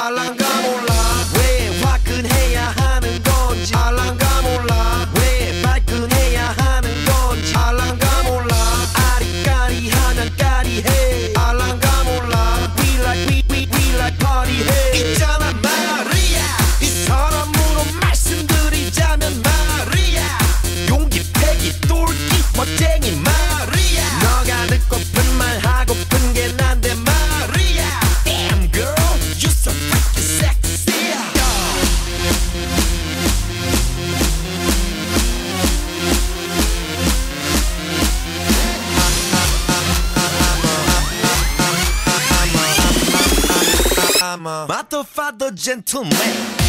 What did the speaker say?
Alangamos I'm a motherfucker gentleman